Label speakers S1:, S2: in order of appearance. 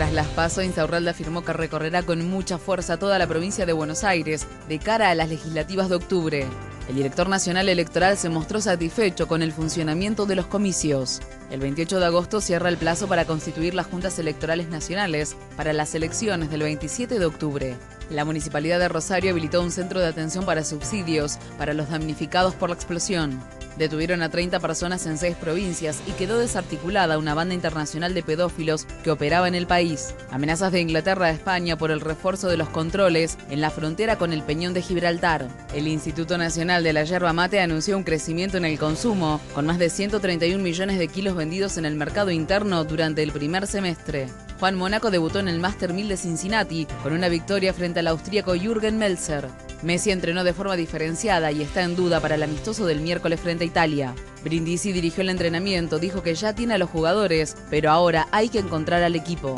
S1: Tras las pasos, Insaurralde afirmó que recorrerá con mucha fuerza toda la provincia de Buenos Aires de cara a las legislativas de octubre. El director nacional electoral se mostró satisfecho con el funcionamiento de los comicios. El 28 de agosto cierra el plazo para constituir las juntas electorales nacionales para las elecciones del 27 de octubre. La Municipalidad de Rosario habilitó un centro de atención para subsidios para los damnificados por la explosión. Detuvieron a 30 personas en seis provincias y quedó desarticulada una banda internacional de pedófilos que operaba en el país. Amenazas de Inglaterra a España por el refuerzo de los controles en la frontera con el Peñón de Gibraltar. El Instituto Nacional de la Yerba Mate anunció un crecimiento en el consumo, con más de 131 millones de kilos vendidos en el mercado interno durante el primer semestre. Juan Mónaco debutó en el Master 1000 de Cincinnati con una victoria frente al austríaco Jürgen Melzer. Messi entrenó de forma diferenciada y está en duda para el amistoso del miércoles frente a Italia. Brindisi dirigió el entrenamiento, dijo que ya tiene a los jugadores, pero ahora hay que encontrar al equipo.